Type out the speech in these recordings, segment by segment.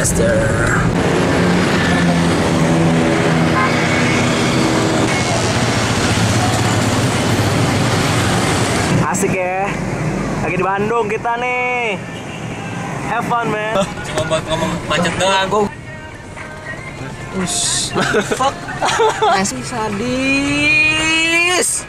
Chester. Asik ya. Lagi di Bandung kita nih. Have fun, man. Cuma buat ngomong macet doang. Go. Fuck. Nice. Sadis.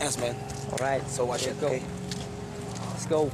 Yes, man. All right. So watch okay, it. Go. Let's go.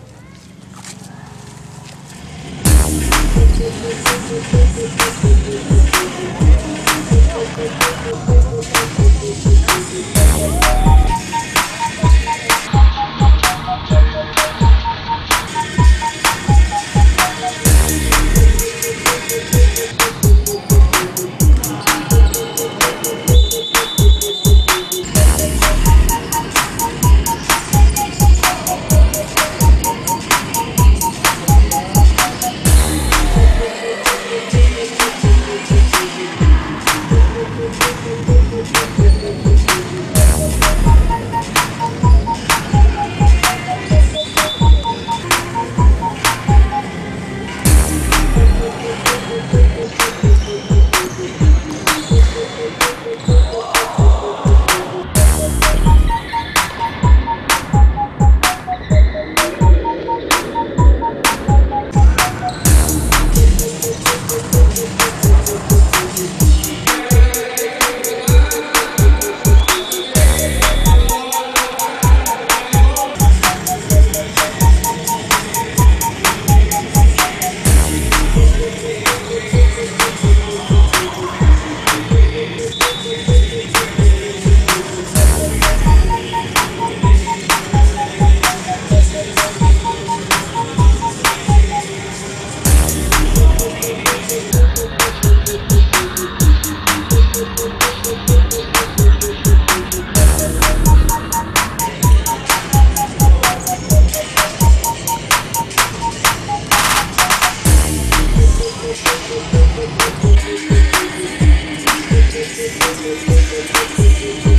Música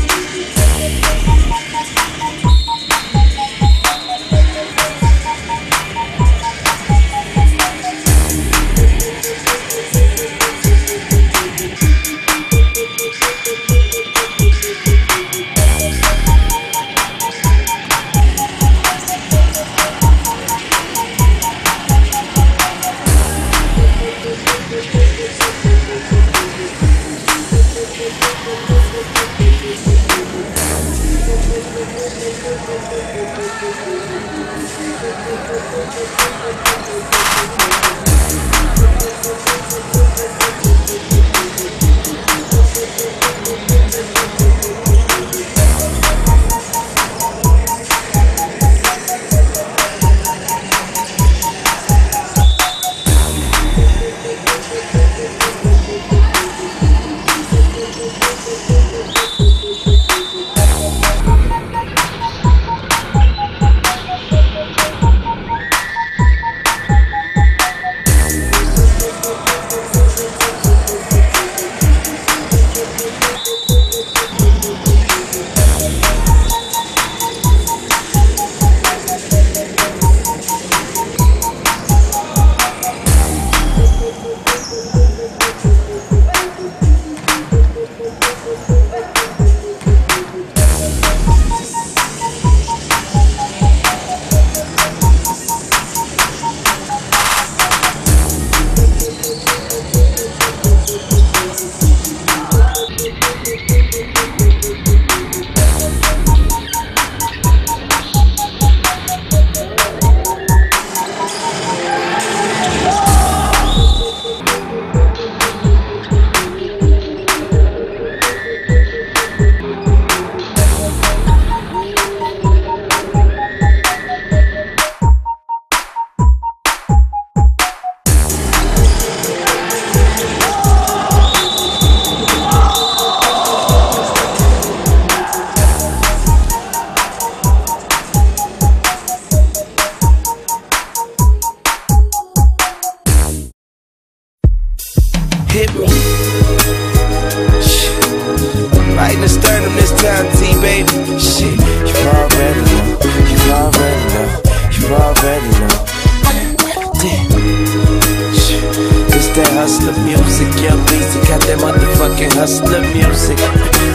us the music.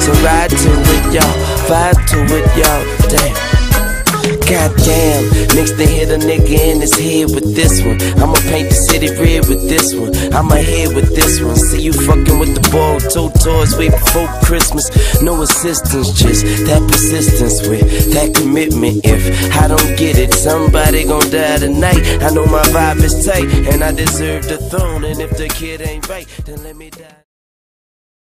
So ride to it, y'all. Vibe to it, y'all. Damn. Goddamn, next they hit a nigga in his head with this one. I'ma paint the city red with this one. I'ma hit with this one. See you fucking with the ball, two toys way before Christmas. No assistance, just that persistence with that commitment. If I don't get it, somebody gon' die tonight. I know my vibe is tight, and I deserve the throne. And if the kid ain't right, then let me die.